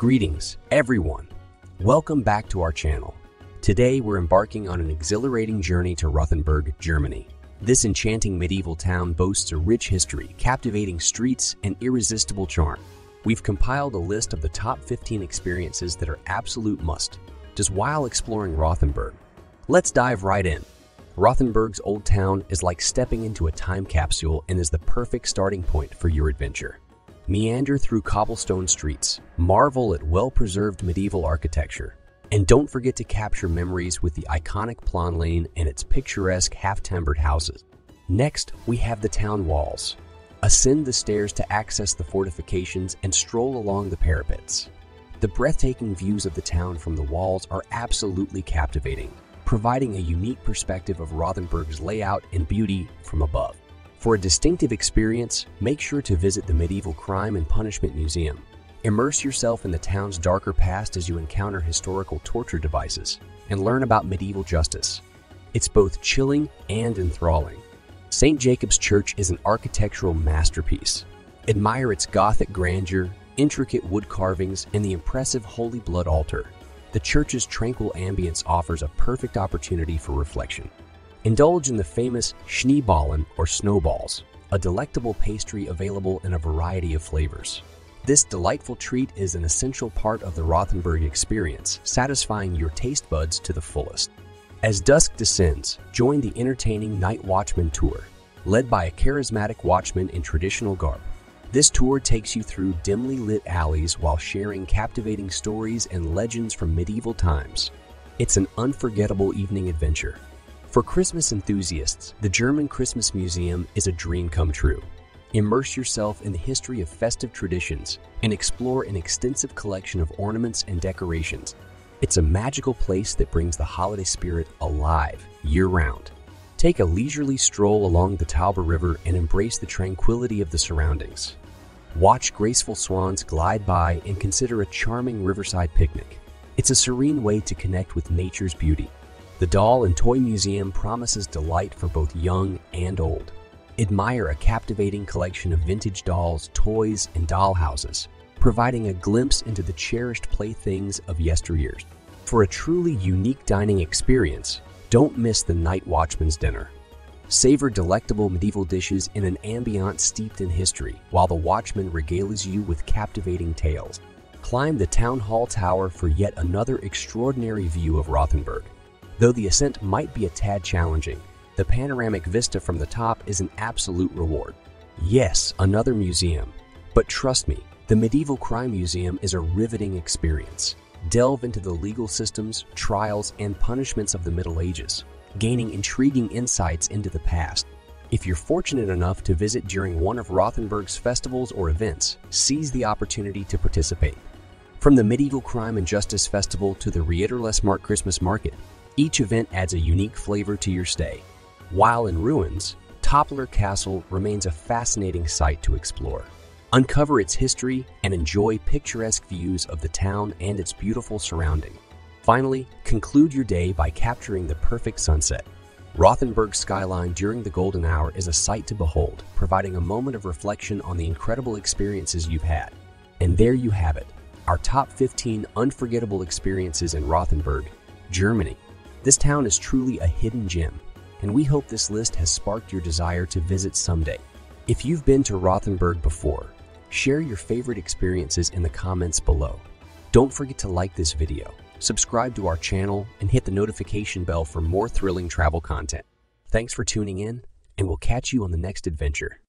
Greetings, everyone. Welcome back to our channel. Today, we're embarking on an exhilarating journey to Rothenburg, Germany. This enchanting medieval town boasts a rich history, captivating streets, and irresistible charm. We've compiled a list of the top 15 experiences that are absolute must, just while exploring Rothenburg. Let's dive right in. Rothenburg's old town is like stepping into a time capsule and is the perfect starting point for your adventure. Meander through cobblestone streets, marvel at well-preserved medieval architecture, and don't forget to capture memories with the iconic Plönlein and its picturesque half-timbered houses. Next, we have the town walls. Ascend the stairs to access the fortifications and stroll along the parapets. The breathtaking views of the town from the walls are absolutely captivating, providing a unique perspective of Rothenburg's layout and beauty from above. For a distinctive experience, make sure to visit the Medieval Crime and Punishment Museum. Immerse yourself in the town's darker past as you encounter historical torture devices and learn about medieval justice. It's both chilling and enthralling. St. Jacob's Church is an architectural masterpiece. Admire its Gothic grandeur, intricate wood carvings, and the impressive Holy Blood altar. The church's tranquil ambience offers a perfect opportunity for reflection. Indulge in the famous Schneeballen or snowballs, a delectable pastry available in a variety of flavors. This delightful treat is an essential part of the Rothenburg experience, satisfying your taste buds to the fullest. As dusk descends, join the entertaining Night Watchman Tour, led by a charismatic watchman in traditional garb. This tour takes you through dimly lit alleys while sharing captivating stories and legends from medieval times. It's an unforgettable evening adventure for Christmas enthusiasts, the German Christmas Museum is a dream come true. Immerse yourself in the history of festive traditions and explore an extensive collection of ornaments and decorations. It's a magical place that brings the holiday spirit alive year-round. Take a leisurely stroll along the Tauber River and embrace the tranquility of the surroundings. Watch graceful swans glide by and consider a charming riverside picnic. It's a serene way to connect with nature's beauty. The Doll and Toy Museum promises delight for both young and old. Admire a captivating collection of vintage dolls, toys, and dollhouses, providing a glimpse into the cherished playthings of yesteryears. For a truly unique dining experience, don't miss the Night Watchman's Dinner. Savor delectable medieval dishes in an ambiance steeped in history, while the watchman regales you with captivating tales. Climb the Town Hall Tower for yet another extraordinary view of Rothenburg. Though the ascent might be a tad challenging, the panoramic vista from the top is an absolute reward. Yes, another museum. But trust me, the Medieval Crime Museum is a riveting experience. Delve into the legal systems, trials, and punishments of the Middle Ages, gaining intriguing insights into the past. If you're fortunate enough to visit during one of Rothenburg's festivals or events, seize the opportunity to participate. From the Medieval Crime and Justice Festival to the Reiterlesmarkt Christmas Market, each event adds a unique flavor to your stay. While in ruins, Toppler Castle remains a fascinating sight to explore. Uncover its history and enjoy picturesque views of the town and its beautiful surrounding. Finally, conclude your day by capturing the perfect sunset. Rothenburg's skyline during the golden hour is a sight to behold, providing a moment of reflection on the incredible experiences you've had. And there you have it, our top 15 unforgettable experiences in Rothenburg, Germany. This town is truly a hidden gem, and we hope this list has sparked your desire to visit someday. If you've been to Rothenburg before, share your favorite experiences in the comments below. Don't forget to like this video, subscribe to our channel, and hit the notification bell for more thrilling travel content. Thanks for tuning in, and we'll catch you on the next adventure.